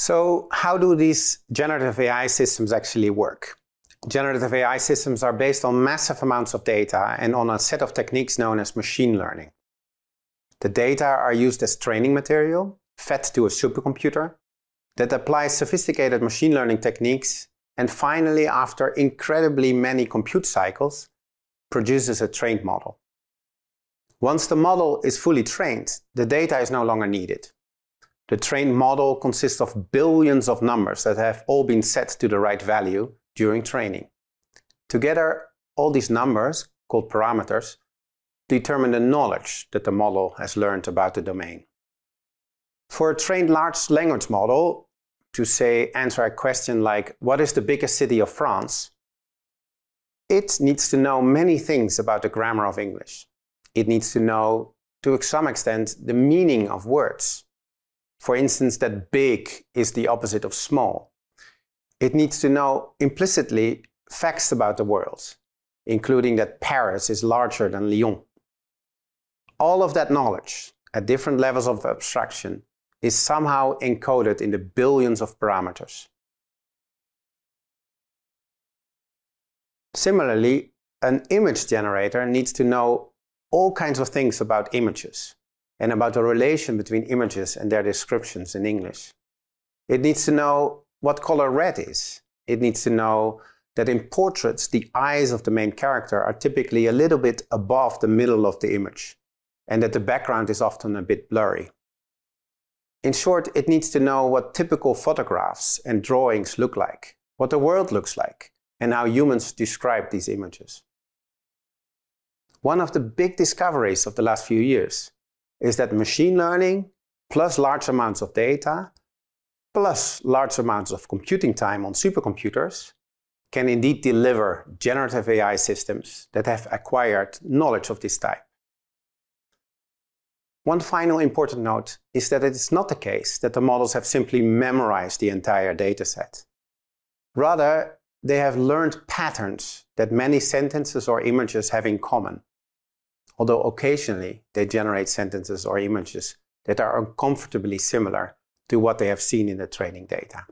So how do these generative AI systems actually work? Generative AI systems are based on massive amounts of data and on a set of techniques known as machine learning. The data are used as training material, fed to a supercomputer, that applies sophisticated machine learning techniques, and finally, after incredibly many compute cycles, produces a trained model. Once the model is fully trained, the data is no longer needed. The trained model consists of billions of numbers that have all been set to the right value during training. Together, all these numbers, called parameters, determine the knowledge that the model has learned about the domain. For a trained large language model to say answer a question like what is the biggest city of France, it needs to know many things about the grammar of English. It needs to know, to some extent, the meaning of words. For instance, that big is the opposite of small. It needs to know implicitly facts about the world, including that Paris is larger than Lyon. All of that knowledge at different levels of abstraction is somehow encoded in the billions of parameters. Similarly, an image generator needs to know all kinds of things about images, and about the relation between images and their descriptions in English. It needs to know what color red is. It needs to know that in portraits, the eyes of the main character are typically a little bit above the middle of the image, and that the background is often a bit blurry. In short, it needs to know what typical photographs and drawings look like, what the world looks like, and how humans describe these images. One of the big discoveries of the last few years is that machine learning plus large amounts of data plus large amounts of computing time on supercomputers can indeed deliver generative AI systems that have acquired knowledge of this type. One final important note is that it is not the case that the models have simply memorized the entire dataset. Rather, they have learned patterns that many sentences or images have in common although occasionally they generate sentences or images that are uncomfortably similar to what they have seen in the training data.